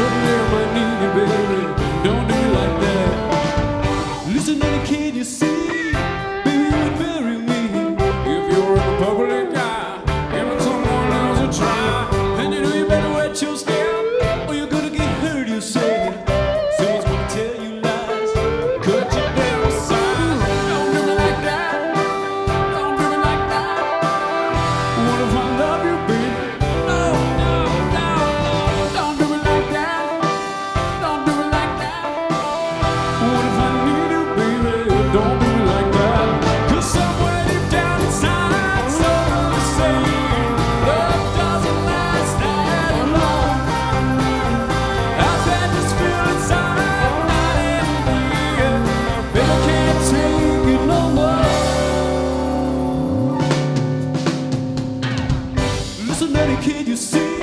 took me baby. Don't do me like that. Listen, little kid, you see, baby, would me if you're public. Giving someone else a try, and you know you better watch your step, or you're gonna get hurt. You someone's gonna tell you lies, cut you. Don't do me like that. Don't do me like that. Kid, you see,